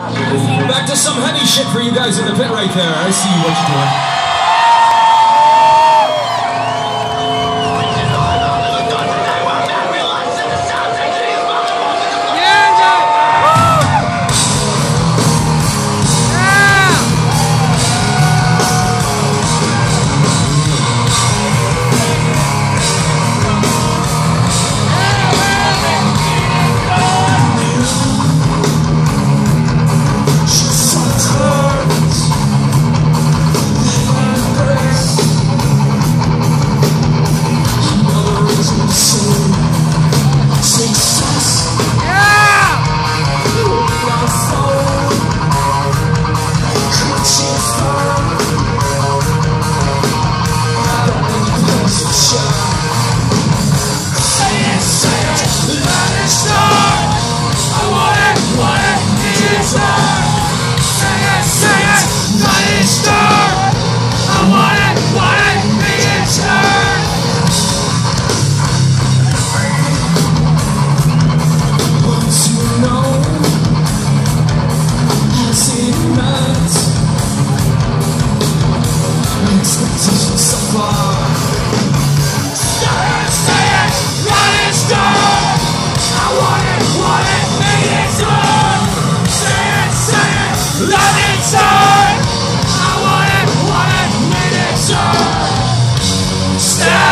Back to some heavy shit for you guys in the pit right there. I see what you're doing. side.